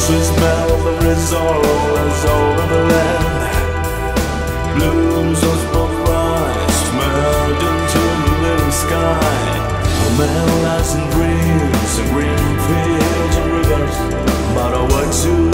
country smell the sorrow, there's all over the land. Blooms of sunrise Merged into the living sky. A man lies in dreams And green fields and rivers But I went to